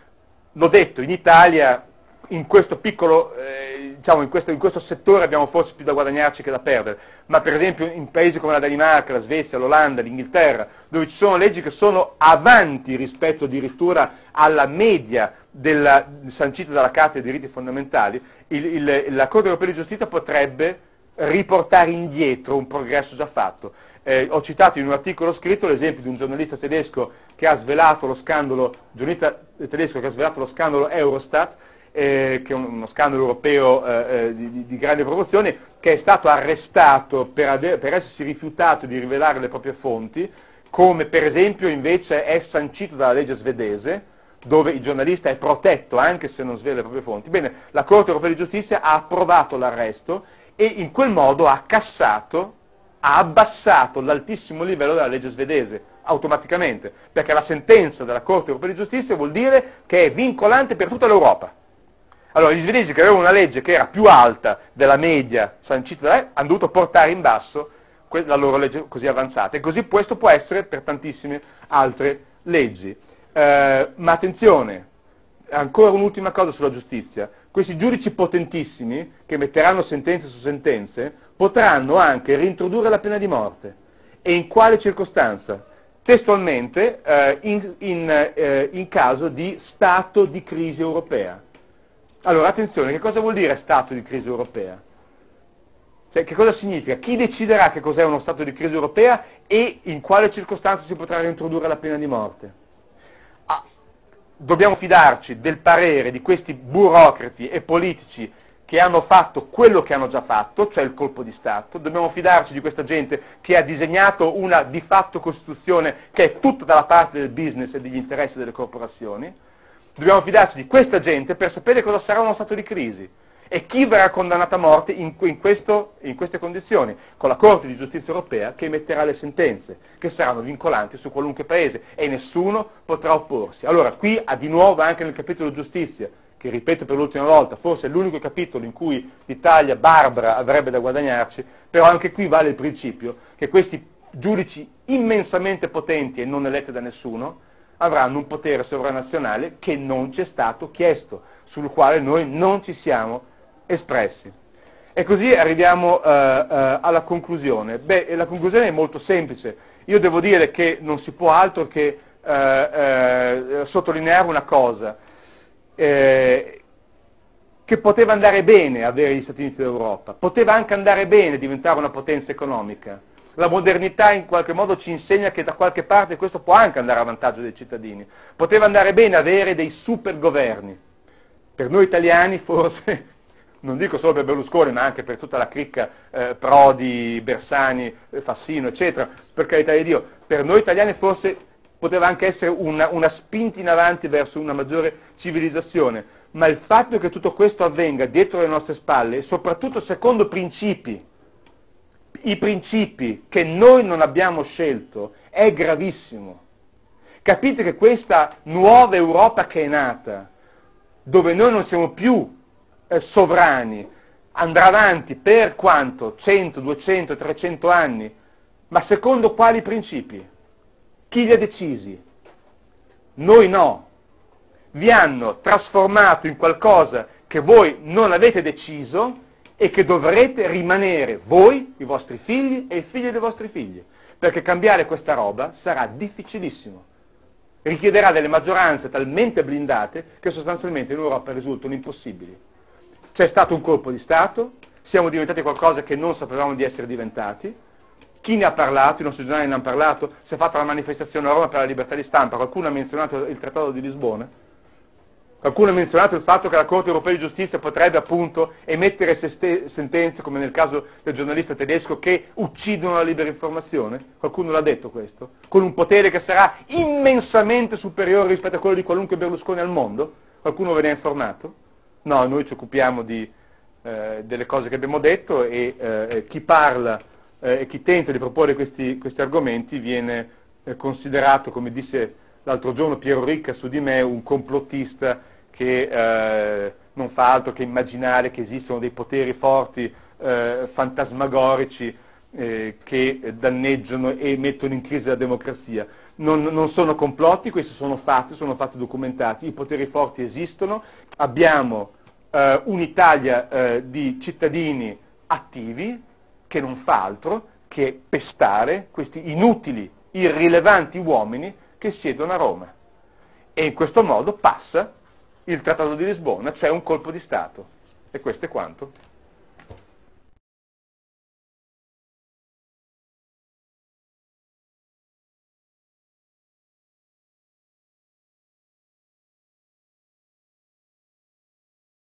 L'ho detto, in Italia, in questo piccolo, eh, diciamo, in questo, in questo settore abbiamo forse più da guadagnarci che da perdere, ma per esempio in paesi come la Danimarca, la Svezia, l'Olanda, l'Inghilterra, dove ci sono leggi che sono avanti rispetto addirittura alla media della, sancita dalla Carta dei diritti fondamentali, il, il, la Corte europea di giustizia potrebbe riportare indietro un progresso già fatto. Eh, ho citato in un articolo scritto l'esempio di un giornalista tedesco che ha svelato lo scandalo, svelato lo scandalo Eurostat, eh, che è uno scandalo europeo eh, eh, di, di, grandi proporzioni, che è stato arrestato per, ade- per essersi rifiutato di rivelare le proprie fonti, come per esempio invece è sancito dalla legge svedese, dove il giornalista è protetto anche se non svela le proprie fonti. Bene, la Corte europea di giustizia ha approvato l'arresto e in quel modo ha cassato, ha abbassato l'altissimo livello della legge svedese, automaticamente, perché la sentenza della Corte europea di giustizia vuol dire che è vincolante per tutta l'Europa. Allora, gli svedesi che avevano una legge che era più alta della media sancita da lei, hanno dovuto portare in basso la loro legge così avanzata. E così questo può essere per tantissime altre leggi. Eh, ma attenzione, ancora un'ultima cosa sulla giustizia. Questi giudici potentissimi, che metteranno sentenze su sentenze, potranno anche reintrodurre la pena di morte. E in quale circostanza? Testualmente, eh, in, in, eh, in caso di stato di crisi europea. Allora, attenzione, che cosa vuol dire stato di crisi europea? Cioè, che cosa significa? Chi deciderà che cos'è uno stato di crisi europea e in quale circostanza si potrà reintrodurre la pena di morte? dobbiamo fidarci del parere di questi burocrati e politici che hanno fatto quello che hanno già fatto, cioè il colpo di Stato, dobbiamo fidarci di questa gente che ha disegnato una di fatto Costituzione che è tutta dalla parte del business e degli interessi delle corporazioni, dobbiamo fidarci di questa gente per sapere cosa sarà uno stato di crisi e chi verrà condannato a morte in, in, questo, in, queste condizioni, con la Corte di Giustizia europea che emetterà le sentenze, che saranno vincolanti su qualunque paese e nessuno potrà opporsi. Allora, qui di nuovo anche nel capitolo giustizia, che ripeto per l'ultima volta, forse è l'unico capitolo in cui l'Italia barbara avrebbe da guadagnarci, però anche qui vale il principio che questi giudici immensamente potenti e non eletti da nessuno avranno un potere sovranazionale che non ci è stato chiesto, sul quale noi non ci siamo espressi. E così arriviamo eh, eh, alla conclusione. Beh, la conclusione è molto semplice. Io devo dire che non si può altro che eh, eh sottolineare una cosa, eh, che poteva andare bene avere gli Stati Uniti d'Europa, poteva anche andare bene diventare una potenza economica. La modernità in qualche modo ci insegna che da qualche parte questo può anche andare a vantaggio dei cittadini. Poteva andare bene avere dei super governi. Per noi italiani forse non dico solo per Berlusconi, ma anche per tutta la cricca eh, Prodi, Bersani, eh, Fassino, eccetera, per carità di Dio, per noi italiani forse poteva anche essere una, una spinta in avanti verso una maggiore civilizzazione, ma il fatto che tutto questo avvenga dietro le nostre spalle, soprattutto secondo principi, i principi che noi non abbiamo scelto, è gravissimo. Capite che questa nuova Europa che è nata, dove noi non siamo più eh, sovrani andrà avanti per quanto? 100, 200, 300 anni, ma secondo quali principi? Chi li ha decisi? Noi no. Vi hanno trasformato in qualcosa che voi non avete deciso e che dovrete rimanere voi, i vostri figli e i figli dei vostri figli, perché cambiare questa roba sarà difficilissimo. Richiederà delle maggioranze talmente blindate che sostanzialmente in Europa risultano impossibili. C'è stato un colpo di Stato, siamo diventati qualcosa che non sapevamo di essere diventati, chi ne ha parlato, i nostri giornali ne hanno parlato, si è fatta la manifestazione a Roma per la libertà di stampa, qualcuno ha menzionato il Trattato di Lisbona, qualcuno ha menzionato il fatto che la Corte europea di giustizia potrebbe appunto emettere sentenze, come nel caso del giornalista tedesco, che uccidono la libera informazione, qualcuno l'ha detto questo, con un potere che sarà immensamente superiore rispetto a quello di qualunque Berlusconi al mondo, qualcuno ve ne ha informato? No, noi ci occupiamo di, eh, delle cose che abbiamo detto e eh, chi parla eh, e chi tenta di proporre questi, questi argomenti viene eh, considerato, come disse l'altro giorno Piero Ricca su di me, un complottista che eh, non fa altro che immaginare che esistono dei poteri forti, eh, fantasmagorici, che danneggiano e mettono in crisi la democrazia. Non, non, sono complotti, questi sono fatti, sono fatti documentati, i poteri forti esistono, abbiamo eh, un'Italia eh, di cittadini attivi che non fa altro che pestare questi inutili, irrilevanti uomini che siedono a Roma. E in questo modo passa il Trattato di Lisbona, cioè un colpo di Stato. E questo è quanto.